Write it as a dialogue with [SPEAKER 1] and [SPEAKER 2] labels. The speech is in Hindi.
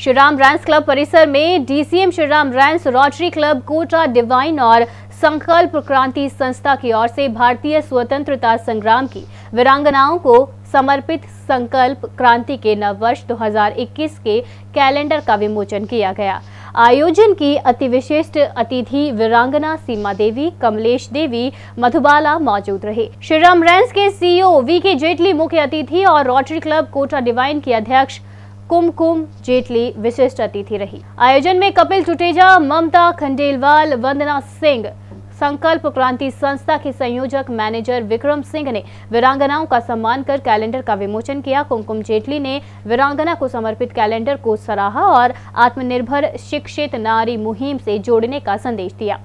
[SPEAKER 1] श्रीराम रैंस क्लब परिसर में डीसीएम श्रीराम रैंस रोटरी क्लब, कोटा डिवाइन और संकल्प क्रांति संस्था की ओर से भारतीय स्वतंत्रता संग्राम की वीरांगनाओं को समर्पित संकल्प क्रांति के नव वर्ष 2021 के कैलेंडर का विमोचन किया गया। आयोजन की अति विशिष्ट अतिथि वीरांगना सीमा देवी, कमलेश देवी, मधुबाला मौजूद रहे। श्रीराम रैंस के सीईओ वी के जेटली मुख्य अतिथि और रोटरी क्लब, कोटा डिवाइन के अध्यक्ष कुमकुम जेटली विशिष्ट अतिथि रही। आयोजन में कपिल टुटेजा ममता खंडेलवाल, वंदना सिंह, संकल्प क्रांति संस्था के संयोजक मैनेजर विक्रम सिंह ने वीरांगनाओं का सम्मान कर कैलेंडर का विमोचन किया। कुमकुम जेटली ने वीरांगना को समर्पित कैलेंडर को सराहा और आत्मनिर्भर, शिक्षित नारी मुहिम से जोड़ने का संदेश दिया।